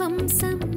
வம்சம்